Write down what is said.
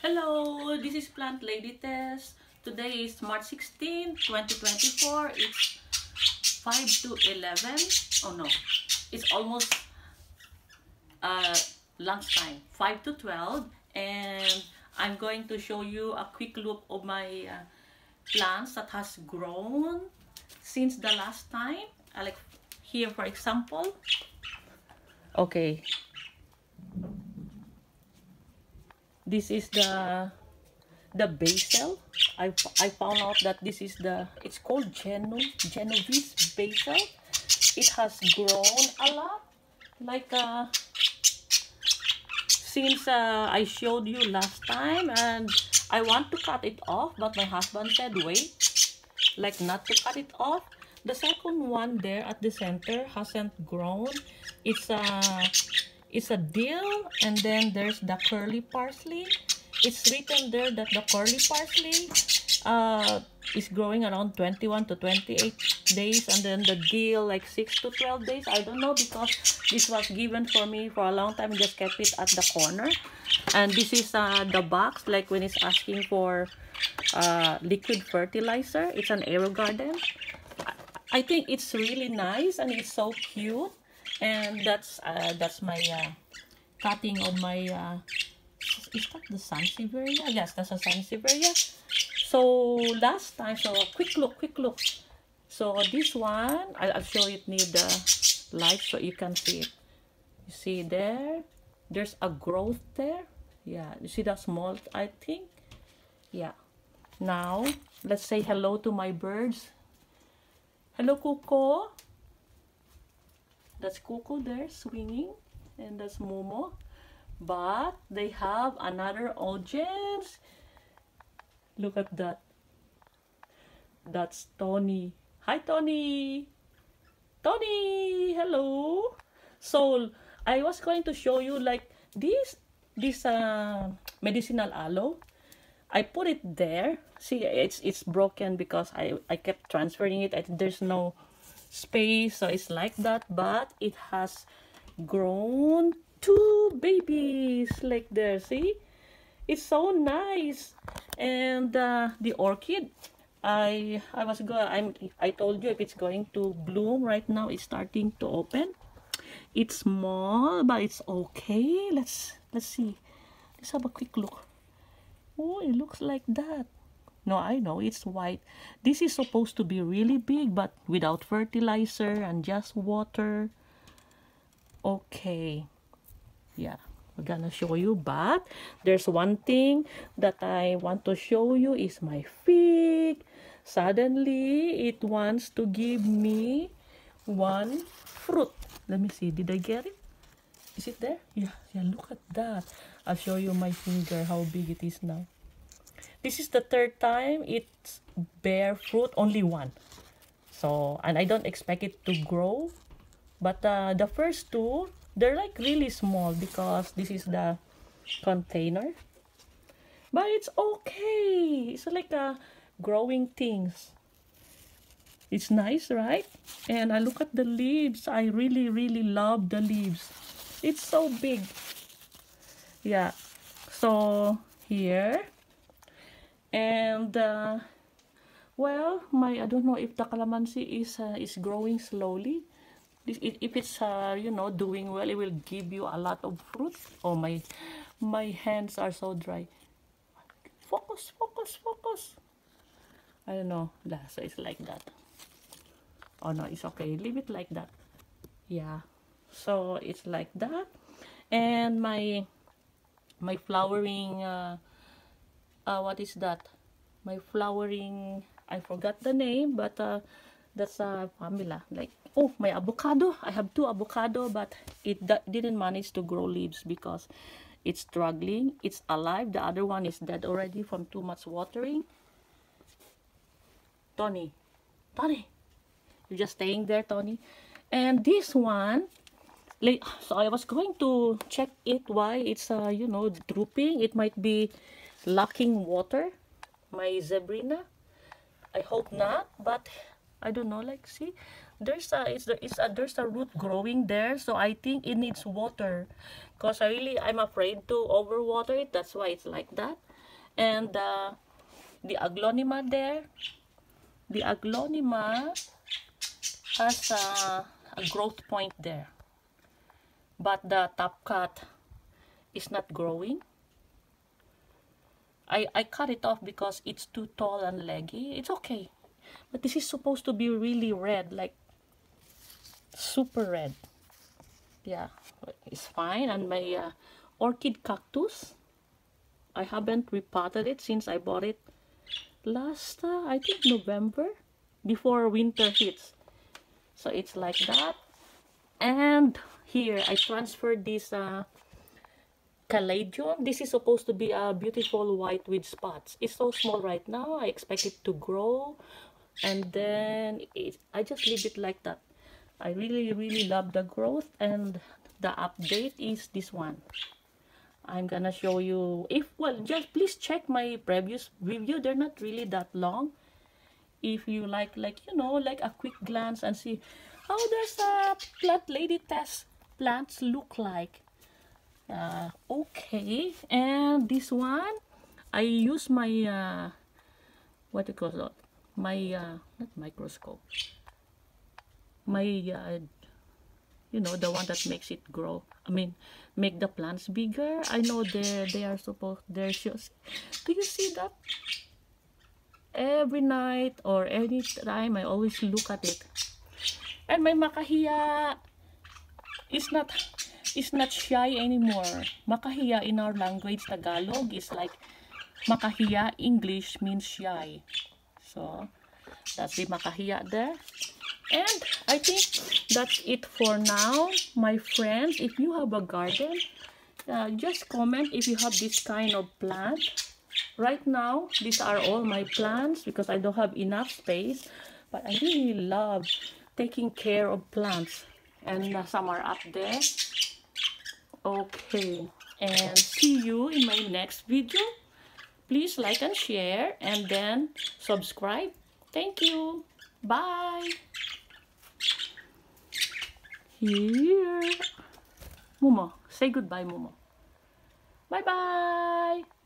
Hello, this is Plant Lady Tess. Today is March 16, 2024. It's 5 to 11. Oh no, it's almost uh, lunchtime, 5 to 12. And I'm going to show you a quick look of my uh, plants that has grown since the last time. Like here, for example. Okay, this is the the basil I, I found out that this is the it's called Geno, Genovese basil it has grown a lot. Like uh since uh, I showed you last time and I want to cut it off but my husband said wait like not to cut it off. The second one there at the center hasn't grown. It's a uh, it's a dill and then there's the curly parsley. It's written there that the curly parsley uh, is growing around 21 to 28 days and then the dill like 6 to 12 days. I don't know because this was given for me for a long time. Just kept it at the corner. And this is uh, the box like when it's asking for uh, liquid fertilizer. It's an AeroGarden I think it's really nice and it's so cute and that's uh, that's my uh, cutting of my uh, is that the Sansevieria? Yes, that's a Sansevieria. So last time, so quick look, quick look. So this one, I'll show it near the light so you can see it. You see there, there's a growth there. Yeah, you see that small, I think. Yeah. Now, let's say hello to my birds. Hello, Coco. That's Coco there swinging. And that's Momo. But they have another audience. Look at that. That's Tony. Hi, Tony. Tony, hello. So, I was going to show you like this, this uh, medicinal aloe. I put it there. See, it's it's broken because I, I kept transferring it. I, there's no space so it's like that but it has grown two babies like there see? It's so nice. And uh, the orchid I I was go I'm I told you if it's going to bloom right now it's starting to open. It's small but it's okay. Let's let's see. Let's have a quick look. Oh it looks like that no, I know it's white. This is supposed to be really big, but without fertilizer and just water. Okay. Yeah, we're gonna show you. But there's one thing that I want to show you is my fig. Suddenly, it wants to give me one fruit. Let me see. Did I get it? Is it there? Yeah, yeah, look at that. I'll show you my finger, how big it is now. This is the third time it's bear fruit, only one. So, and I don't expect it to grow. But uh, the first two, they're like really small because this is the container. But it's okay. It's like a uh, growing things. It's nice, right? And I look at the leaves. I really, really love the leaves. It's so big. Yeah. So, here and uh, well my I don't know if the calamansi is uh, is growing slowly. If it's uh, you know doing well it will give you a lot of fruit. Oh my my hands are so dry. Focus focus focus. I don't know. So it's like that. Oh no it's okay. Leave it like that. Yeah. So it's like that. And my my flowering uh, uh, what is that? My flowering I forgot the name but uh, that's a uh, like oh my avocado. I have two avocado but it didn't manage to grow leaves because it's struggling. It's alive. The other one is dead already from too much watering. Tony. Tony. You're just staying there Tony. And this one like so I was going to check it why it's uh you know drooping. It might be lacking water my zebrina? I hope not but i don't know like see there's a it's, the, it's a there's a root growing there so i think it needs water. Because i really i'm afraid to overwater it that's why it's like that. And uh, the aglaonema there the aglaonema has a, a growth point there. But the top cut is not growing I, I cut it off because it's too tall and leggy. It's okay. But this is supposed to be really red, like super red. Yeah, it's fine. And my uh, orchid cactus, I haven't repotted it since I bought it last, uh, I think November, before winter hits. So it's like that. And here, I transferred this uh, caladium. This is supposed to be a beautiful white with spots. It's so small right now. I expect it to grow. And then it, I just leave it like that. I really really love the growth and the update is this one. I'm gonna show you. If well just please check my previous review. They're not really that long. If you like like you know like a quick glance and see how does a plant lady test plants look like uh, okay and this one I use my uh, what do you call it? My uh, not microscope. My uh, you know the one that makes it grow. I mean make the plants bigger. I know they they are supposed they're just do you see that? Every night or any time i always look at it. And my makahiya is not is not shy anymore makahiya in our language tagalog is like makahiya english means shy so that's the makahiya there. And I think that's it for now, my friends. If you have a garden, uh, just comment if you have this kind of plant. Right now, these are all my plants because I don't have enough space. But I really love taking care of plants. And uh, some are up there. Okay. And see you in my next video. Please like and share and then subscribe. Thank you. Bye. Here. Momo. Say goodbye, Momo. Bye-bye.